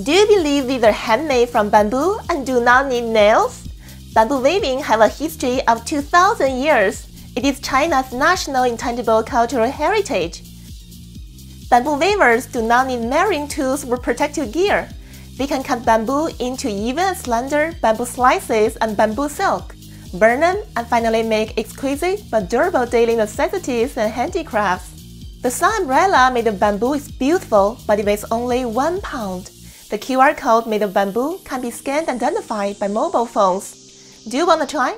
Do you believe these are handmade from bamboo and do not need nails? Bamboo weaving have a history of 2,000 years. It is China's national intangible cultural heritage. Bamboo weavers do not need marine tools or protective gear. They can cut bamboo into even slender bamboo slices and bamboo silk, burn them, and finally make exquisite but durable daily necessities and handicrafts. The sun umbrella made of bamboo is beautiful, but it weighs only one pound. The QR code made of bamboo can be scanned and identified by mobile phones. Do you want to try?